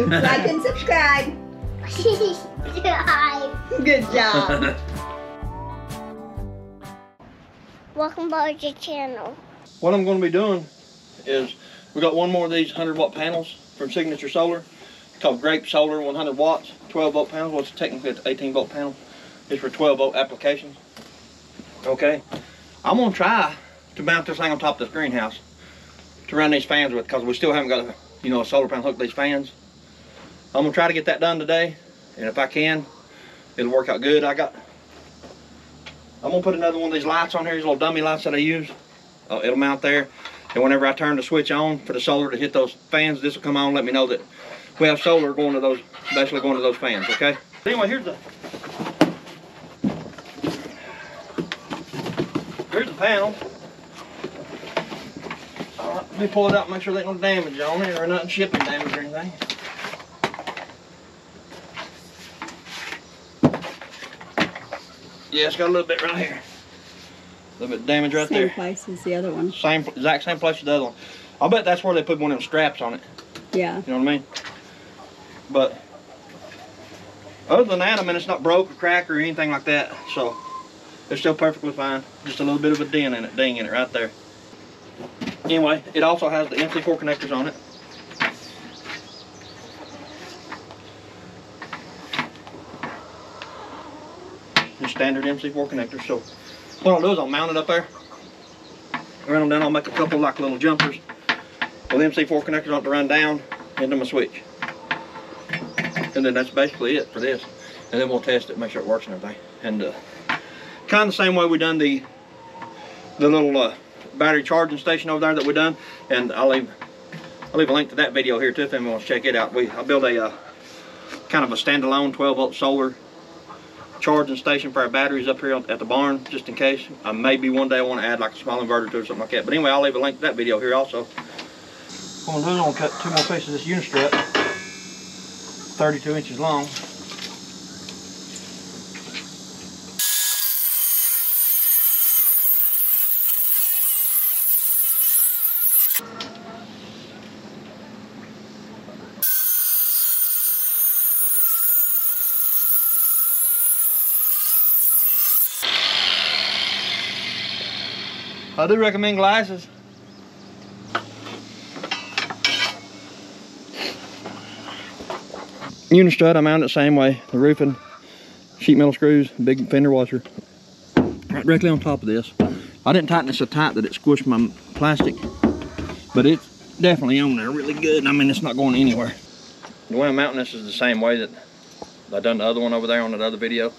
Good enough. Thank you. like and subscribe. Good job. Welcome back to the channel. What I'm going to be doing is we got one more of these 100 watt panels from Signature Solar. It's called Grape Solar 100 watts, 12 volt panels. Well, technically an 18 volt panel. It's for 12 volt applications. Okay. I'm going to try to mount this thing on top of this greenhouse to run these fans with because we still haven't got a, you know, a solar panel hooked to these fans. I'm to try to get that done today. And if I can, it'll work out good. I got, I'm to put another one of these lights on here, these little dummy lights that I use. Uh, it'll mount there. And whenever I turn the switch on for the solar to hit those fans, this will come on let me know that we have solar going to those, basically going to those fans, okay? Anyway, here's the, here's the panel. Let me pull it out make sure there ain't no damage on it or nothing shipping damage or anything. Yeah, it's got a little bit right here. A little bit of damage right there. Same there. place as the other one. Same, exact same place as the other one. I bet that's where they put one of them straps on it. Yeah. You know what I mean? But other than that, I mean, it's not broke or cracked or anything like that. So it's still perfectly fine. Just a little bit of a dent in it, ding in it right there. Anyway, it also has the MC4 connectors on it. Standard MC4 connector. So what I'll do is I'll mount it up there. Run them down, I'll make a couple like little jumpers with MC4 connectors on to run down into my switch. And then that's basically it for this. And then we'll test it, make sure it works and everything. And uh, kind of the same way we done the the little uh, battery charging station over there that we done. And I'll leave I'll leave a link to that video here too if anyone wants to check it out. We I built a uh, kind of a standalone 12 volt solar charging station for our batteries up here at the barn just in case. Uh, maybe one day I want to add like a small inverter to it or something like that. But anyway, I'll leave a link to that video here also. I'm gonna do is I'm gonna cut two more pieces of this unistrut, 32 inches long. I do recommend glasses. Unistrut, I mount it the same way. The roofing, sheet metal screws, big fender washer, right directly on top of this. I didn't tighten it so tight that it squished my plastic, but it's definitely on there really good. I mean, it's not going anywhere. The way I'm mounting this is the same way that I done the other one over there on that other video.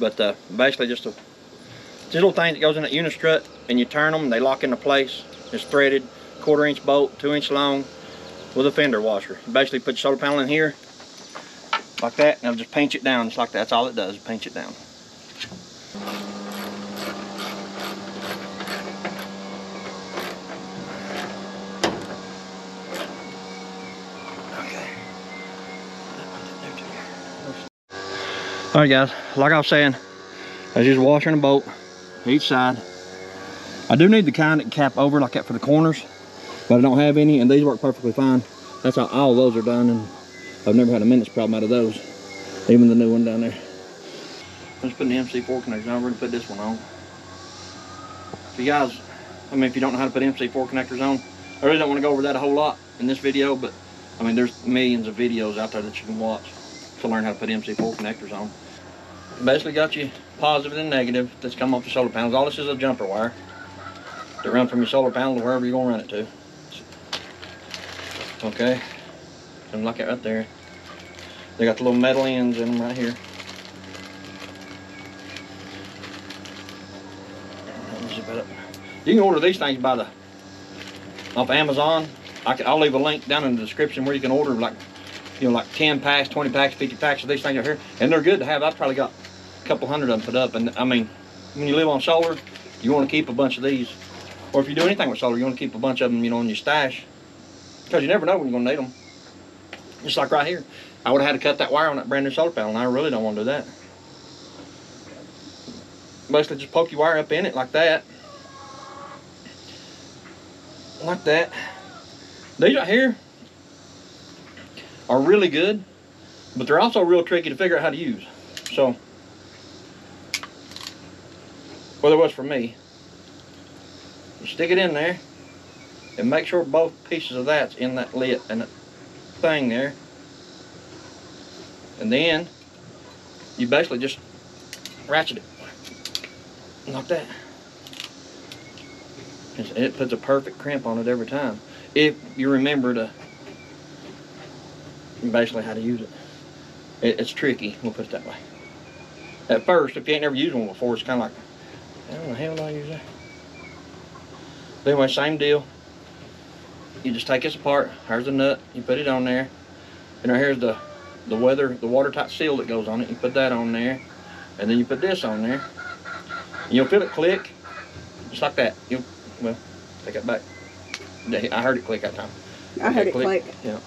But uh, basically just a this little thing that goes in that unistrut and you turn them, they lock into place. It's threaded, quarter inch bolt, two inch long with a fender washer. You basically put your solar panel in here like that and it'll just pinch it down just like that. That's all it does, pinch it down. Okay. All right guys, like I was saying, I was just washing a bolt each side. I do need the kind that cap over like that for the corners, but I don't have any and these work perfectly fine. That's how all those are done and I've never had a minute's problem out of those. Even the new one down there. I'm just putting the MC4 connectors going to put this one on. If you guys, I mean, if you don't know how to put MC4 connectors on, I really don't want to go over that a whole lot in this video, but I mean, there's millions of videos out there that you can watch to learn how to put MC4 connectors on. Basically got you positive and negative that's come off the solar panels. All this is a jumper wire to run from your solar panel to wherever you're going to run it to. Okay, and look it right there. They got the little metal ends in them right here. You can order these things by the off Amazon. I can, I'll leave a link down in the description where you can order like you know like 10 packs, 20 packs, 50 packs of these things right here, and they're good to have. I've probably got a couple hundred of them put up, and I mean when you live on solar, you want to keep a bunch of these, or if you do anything with solar, you want to keep a bunch of them, you know, in your stash, because you never know when you're gonna need them. Just like right here. I would have had to cut that wire on that brand new solar panel, and I really don't want to do that. Basically, just poke your wire up in it like that. Like that. These right here, are really good, but they're also real tricky to figure out how to use. So, well, it was for me. You stick it in there and make sure both pieces of that's in that lid and that thing there. And then you basically just ratchet it like that. And It puts a perfect crimp on it every time. If you remember to basically how to use it. it it's tricky, we'll put it that way. At first, if you ain't never used one before, it's kind of like, how the hell do I use that? But anyway, same deal. You just take this apart. Here's the nut. You put it on there. And right here's the the weather, the watertight seal that goes on it. You put that on there, and then you put this on there. And you'll feel it click, just like that. You, well, take it back. I heard it click that time. I heard it Click. click. Yeah.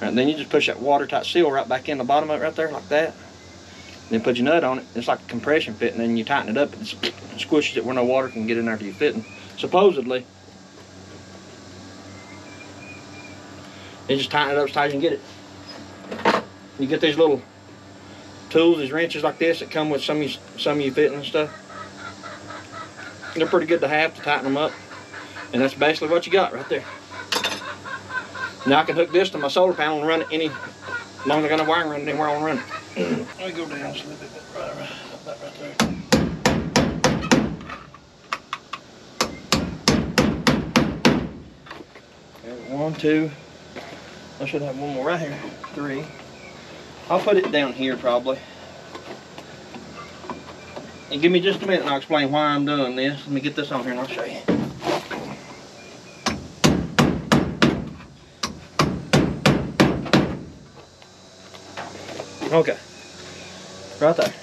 And then you just push that watertight seal right back in the bottom of it right there, like that. Then put your nut on it. It's like a compression fit, and then you tighten it up and s- squishes it where no water can get in there till you fitting. Supposedly, you just tighten it up as tight as you can get it. You get these little tools, these wrenches like this that come with some of you, some of you fitting and stuff. They're pretty good to have to tighten them up. And that's basically what you got right there. Now I can hook this to my solar panel and run it any, as long as I got no wiring running anywhere I want to run it. Hmm. Let me go down just a little bit, right, right, that right there. Okay, One, two. I should have one more right here. Three. I'll put it down here probably. And give me just a minute and I'll explain why I'm doing this. Let me get this on here and I'll show you. Okay. Right there.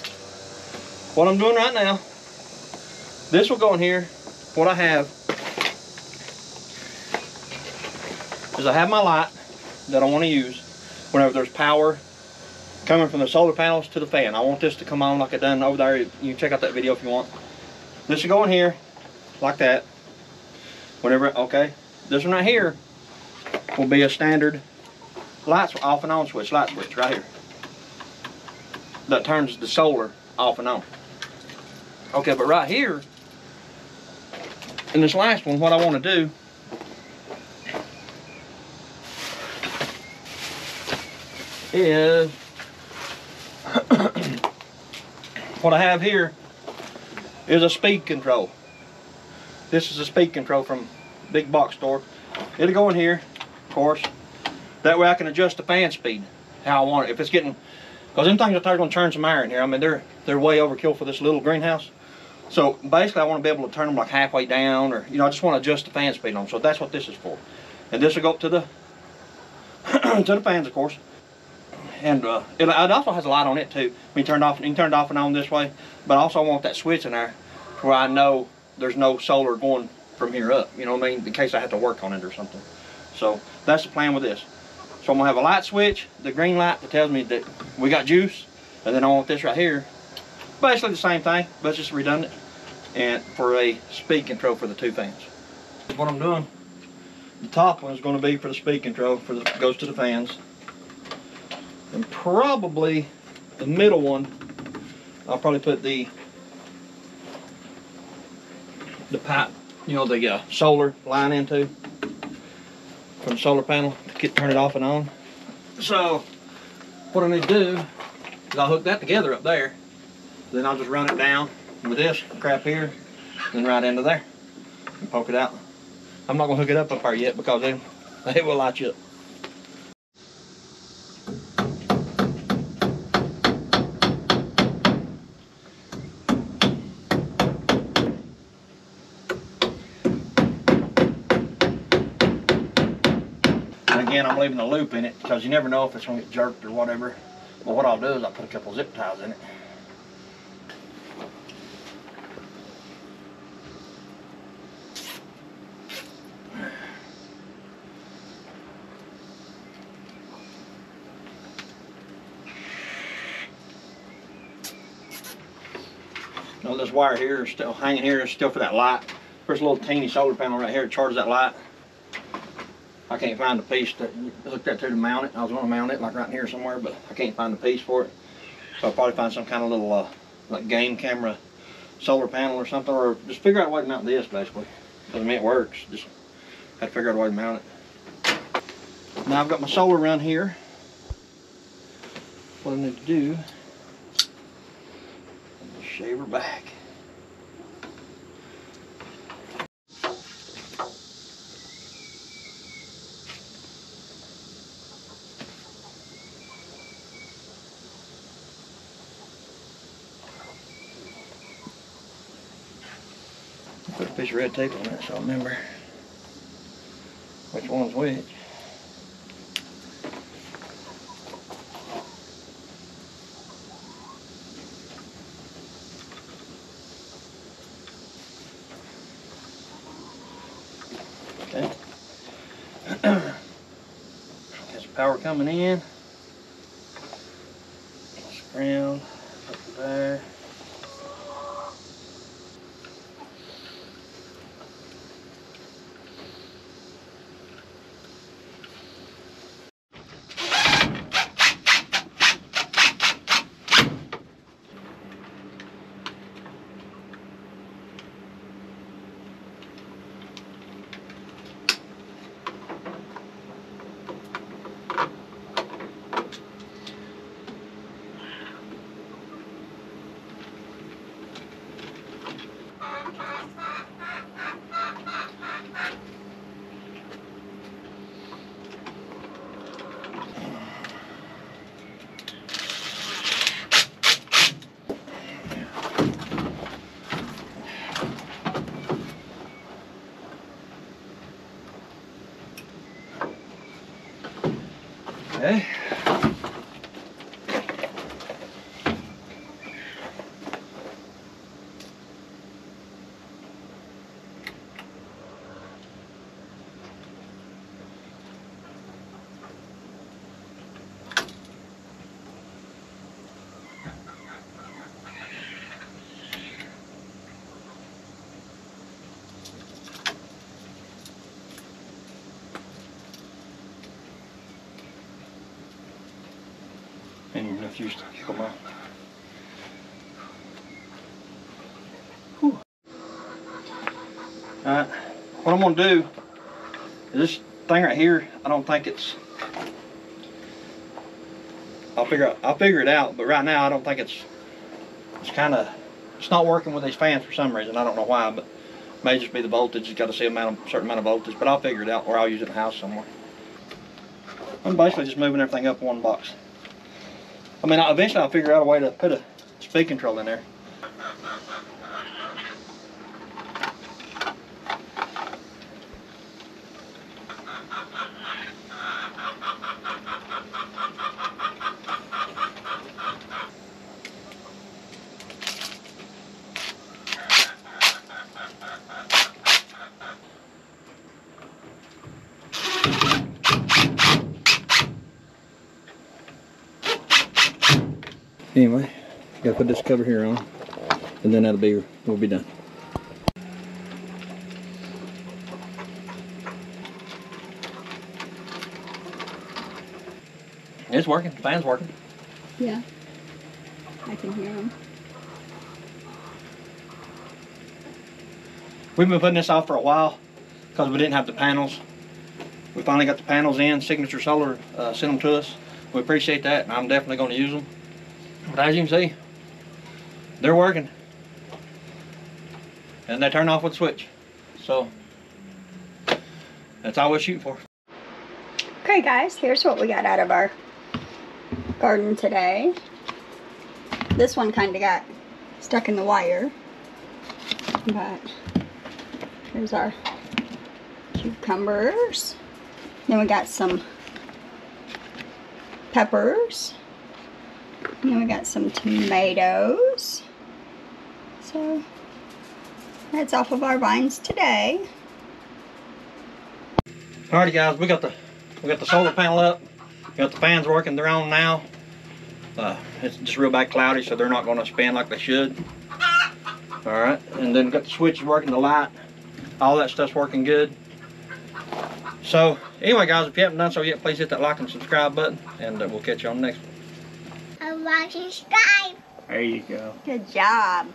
What I'm doing right now, this will go in here. What I have is I have my light that I want to use whenever there's power coming from the solar panels to the fan. I want this to come on like it done over there. You can check out that video if you want. This will go in here like that. Whenever, okay. This one right here will be a standard lights off and on switch, light switch right here. That turns the solar off and on. Okay, but right here, in this last one, what I want to do is what I have here is a speed control. This is a speed control from big box store. It'll go in here, of course. That way I can adjust the fan speed how I want it. If it's getting, because them things are going to turn some iron here. I mean, they're they're way overkill for this little greenhouse. So basically, I want to be able to turn them like halfway down, or you know, I just want to adjust the fan speed on them. So that's what this is for. And this will go up to the to the fans, of course. And uh, it, it also has a light on it too. We turned off, you can turn it off and on this way. But I also want that switch in there, where I know there's no solar going from here up. You know what I mean? In case I have to work on it or something. So that's the plan with this. So I'm gonna have a light switch, the green light that tells me that we got juice, and then I want this right here. Basically the same thing, but it's just redundant. And for a speed control for the two fans. What I'm doing, the top one is gonna be for the speed control, for the goes to the fans. And probably the middle one, I'll probably put the the pipe, you know, the uh, solar line into from the solar panel to get turn it off and on. So what I need to do is I'll hook that together up there. Then I'll just run it down with this crap here, then right into there and poke it out. I'm not gonna hook it up up there yet because then it will light you up. Again, I'm leaving a loop in it because you never know if it's gonna get jerked or whatever. But what I'll do is I'll put a couple zip ties in it. Now this wire here is still hanging here is still for that light. There's a little teeny solar panel right here that charges that light. I can't find the piece that I looked at to mount it. I was gonna mount it like right here somewhere, but I can't find the piece for it. So I'll probably find some kind of little uh, like game camera solar panel or something, or just figure out a way to mount this basically. Doesn't mean it works. Just have to figure out a way to mount it. Now I've got my solar around here. What I need to do, shave her back. Piece of red tape on that so I remember which one's which. Okay. Got some power coming in. Ground up there. Okay. If you come out. Whew. Alright, what I'm gonna do is this thing right here, I don't think it's I'll figure out I'll figure it out, but right now I don't think it's it's kinda it's not working with these fans for some reason. I don't know why, but may just be the voltage. It's got to see a amount of, certain amount of voltage, but I'll figure it out or I'll use it in the house somewhere. I'm basically just moving everything up one box. I mean, eventually I'll figure out a way to put a speed control in there. Anyway, gotta put this cover here on, and then that'll be we'll be done. It's working. The fan's working. Yeah. I can hear them. We've been putting this off for a while because we didn't have the panels. We finally got the panels in. Signature Solar uh, sent them to us. We appreciate that, and I'm definitely going to use them. But as you can see, they're working. And they turn off with a switch. So, that's all we're shooting for. Okay, guys, here's what we got out of our garden today. This one kind of got stuck in the wire, but here's our cucumbers. Then we got some peppers. And then we got some tomatoes. So that's off of our vines today. Alrighty guys, we got the we got the solar panel up. We got the fans working, they're on now. Uh, it's just real bad cloudy, so they're not gonna spin like they should. Alright, and then got the switches working, the light, all that stuff's working good. So, anyway, guys, if you haven't done so yet, please hit that like and subscribe button, and uh, we'll catch you on the next one. I like and subscribe. There you go. Good job.